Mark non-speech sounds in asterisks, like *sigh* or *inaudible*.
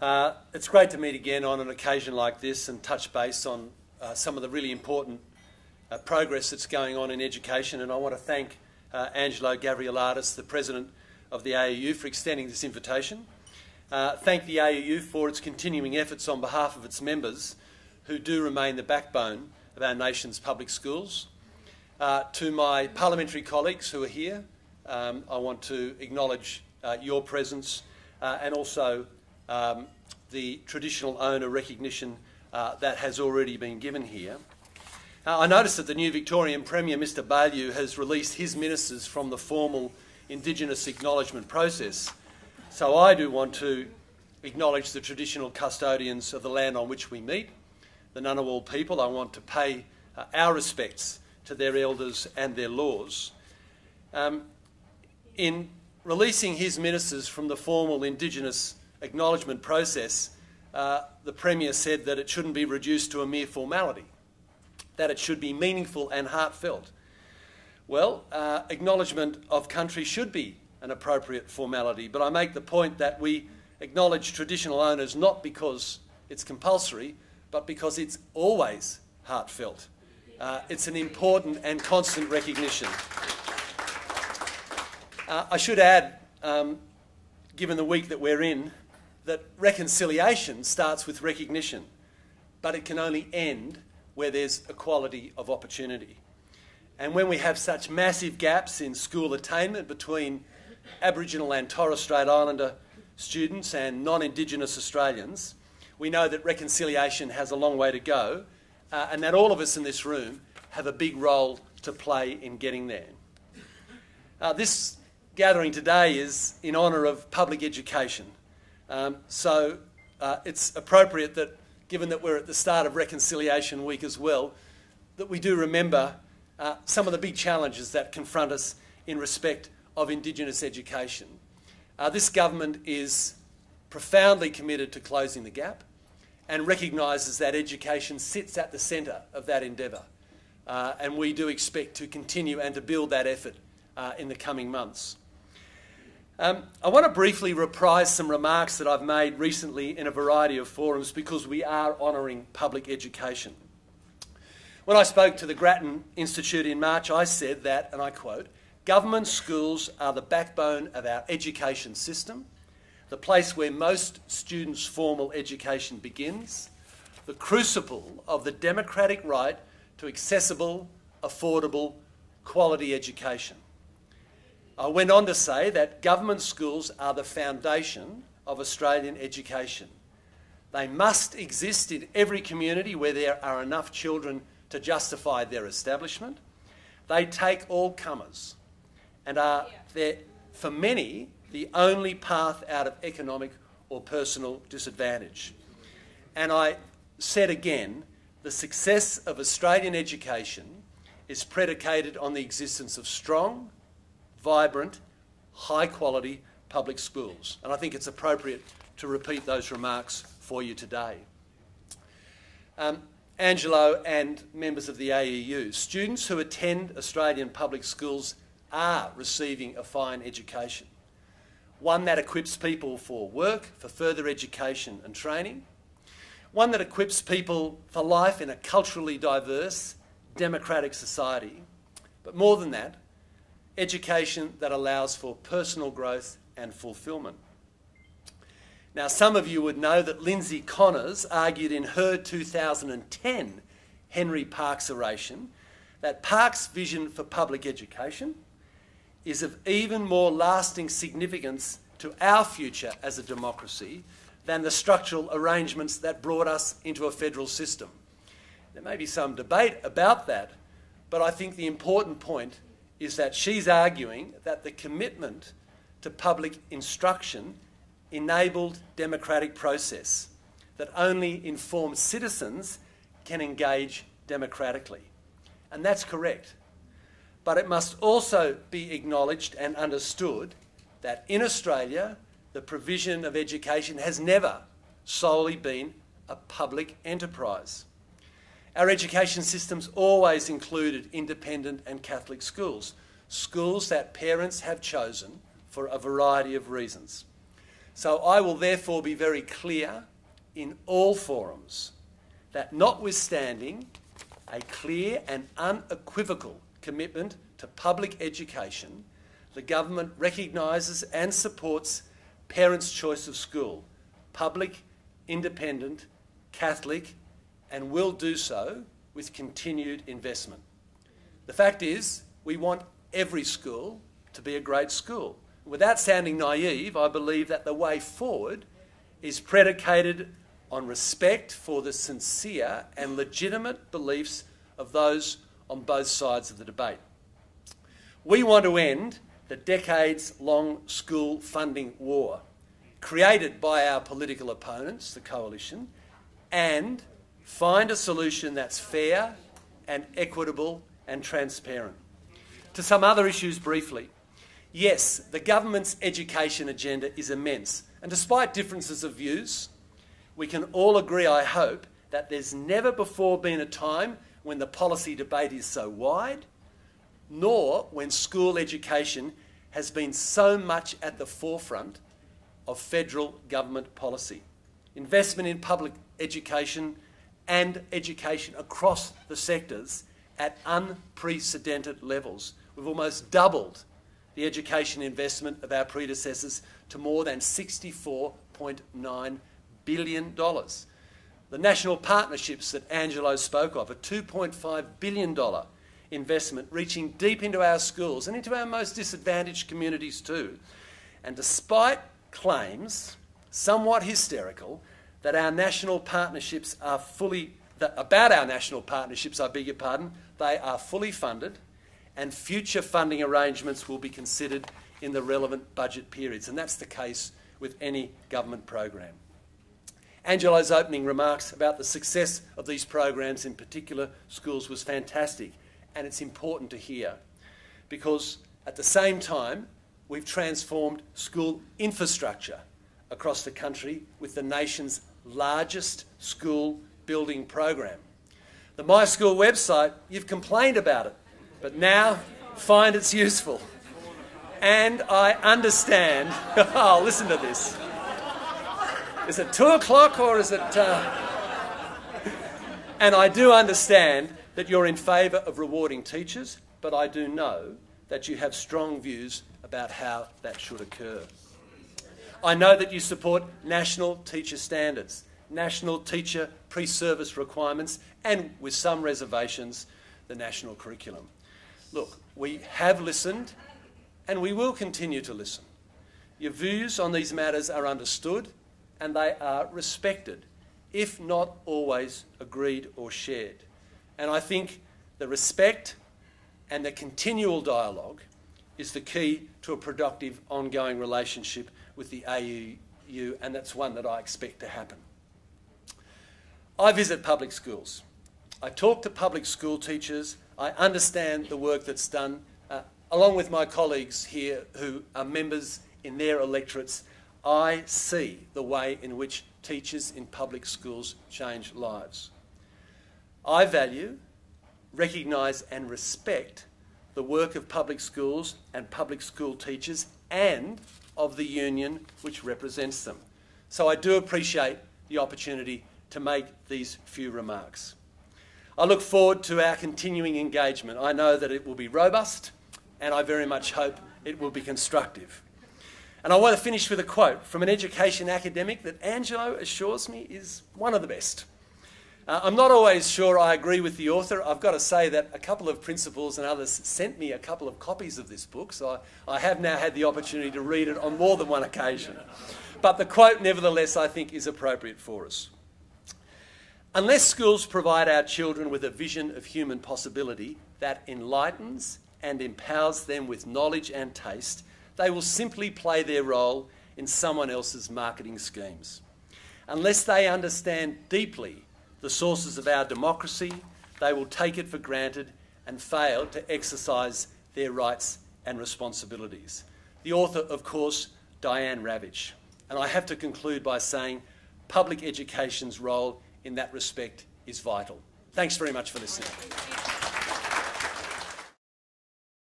Uh, it's great to meet again on an occasion like this and touch base on uh, some of the really important uh, progress that's going on in education. And I want to thank uh, Angelo Gavrielatos, the President of the AEU, for extending this invitation. Uh, thank the AEU for its continuing efforts on behalf of its members, who do remain the backbone of our nation's public schools. Uh, to my parliamentary colleagues who are here, um, I want to acknowledge your presence and also um, the traditional owner recognition uh, that has already been given here. Uh, I noticed that the new Victorian Premier, Mr Baillieu, has released his ministers from the formal Indigenous acknowledgement process. So I do want to acknowledge the traditional custodians of the land on which we meet, the Ngunnawal people. I want to pay uh, our respects to their elders and their laws. Um, in releasing his ministers from the formal Indigenous acknowledgement process, uh, the Premier said that it shouldn't be reduced to a mere formality, that it should be meaningful and heartfelt. Well, uh, acknowledgement of country should be an appropriate formality, but I make the point that we acknowledge traditional owners not because it's compulsory, but because it's always heartfelt. Uh, it's an important and constant recognition. Uh, I should add, um, given the week that we're in, that reconciliation starts with recognition, but it can only end where there's equality of opportunity. And when we have such massive gaps in school attainment between Aboriginal and Torres Strait Islander students and non Indigenous Australians, we know that reconciliation has a long way to go uh, and that all of us in this room have a big role to play in getting there. Uh, this gathering today is in honour of public education um, so uh, it's appropriate that, given that we're at the start of Reconciliation Week as well, that we do remember uh, some of the big challenges that confront us in respect of Indigenous education. Uh, this government is profoundly committed to closing the gap and recognises that education sits at the centre of that endeavour. Uh, and we do expect to continue and to build that effort uh, in the coming months. Um, I want to briefly reprise some remarks that I've made recently in a variety of forums because we are honouring public education. When I spoke to the Grattan Institute in March, I said that, and I quote, government schools are the backbone of our education system, the place where most students' formal education begins, the crucible of the democratic right to accessible, affordable, quality education. I went on to say that government schools are the foundation of Australian education. They must exist in every community where there are enough children to justify their establishment. They take all comers and are, for many, the only path out of economic or personal disadvantage. And I said again, the success of Australian education is predicated on the existence of strong, vibrant, high quality public schools. And I think it's appropriate to repeat those remarks for you today. Um, Angelo and members of the AEU, students who attend Australian public schools are receiving a fine education, one that equips people for work, for further education and training, one that equips people for life in a culturally diverse, democratic society. But more than that, education that allows for personal growth and fulfilment. Now, some of you would know that Lyndsay Connors argued in her 2010 Henry Parkes oration that Parkes' vision for public education is of even more lasting significance to our future as a democracy than the structural arrangements that brought us into a federal system. There may be some debate about that, but I think the important point is that she's arguing that the commitment to public instruction enabled democratic process, that only informed citizens can engage democratically. And that's correct. But it must also be acknowledged and understood that in Australia, the provision of education has never solely been a public enterprise. Our education systems always included independent and Catholic schools, schools that parents have chosen for a variety of reasons. So I will therefore be very clear in all forums that notwithstanding a clear and unequivocal commitment to public education, the government recognises and supports parents' choice of school, public, independent, Catholic, and will do so with continued investment. The fact is, we want every school to be a great school. Without sounding naive, I believe that the way forward is predicated on respect for the sincere and legitimate beliefs of those on both sides of the debate. We want to end the decades long school funding war created by our political opponents, the coalition, and find a solution that's fair and equitable and transparent. To some other issues briefly. Yes, the government's education agenda is immense, and despite differences of views, we can all agree, I hope, that there's never before been a time when the policy debate is so wide, nor when school education has been so much at the forefront of federal government policy. Investment in public education and education across the sectors at unprecedented levels. We've almost doubled the education investment of our predecessors to more than $64.9 billion. The national partnerships that Angelo spoke of, a $2.5 billion investment reaching deep into our schools and into our most disadvantaged communities too. And despite claims, somewhat hysterical, that our national partnerships are fully, about our national partnerships, I beg your pardon, they are fully funded and future funding arrangements will be considered in the relevant budget periods. And that's the case with any government program. Angelo's opening remarks about the success of these programs in particular schools was fantastic and it's important to hear because at the same time we've transformed school infrastructure across the country with the nation's largest school building program. The My School website, you've complained about it, but now find it's useful. And I understand, *laughs* oh, listen to this. Is it two o'clock or is it. Uh... *laughs* and I do understand that you're in favour of rewarding teachers, but I do know that you have strong views about how that should occur. I know that you support national teacher standards, national teacher pre service requirements, and with some reservations, the national curriculum. Look, we have listened and we will continue to listen. Your views on these matters are understood and they are respected, if not always agreed or shared. And I think the respect and the continual dialogue is the key to a productive ongoing relationship with the AEU, and that's one that I expect to happen. I visit public schools. I talk to public school teachers. I understand the work that's done, uh, along with my colleagues here who are members in their electorates. I see the way in which teachers in public schools change lives. I value, recognise, and respect the work of public schools and public school teachers and of the union which represents them. So I do appreciate the opportunity to make these few remarks. I look forward to our continuing engagement. I know that it will be robust and I very much hope it will be constructive. And I want to finish with a quote from an education academic that Angelo assures me is one of the best. Uh, I'm not always sure I agree with the author. I've got to say that a couple of principals and others sent me a couple of copies of this book, so I, I have now had the opportunity to read it on more than one occasion. But the quote, nevertheless, I think is appropriate for us. Unless schools provide our children with a vision of human possibility that enlightens and empowers them with knowledge and taste, they will simply play their role in someone else's marketing schemes. Unless they understand deeply the sources of our democracy, they will take it for granted and fail to exercise their rights and responsibilities. The author, of course, Diane Ravitch. And I have to conclude by saying public education's role in that respect is vital. Thanks very much for listening.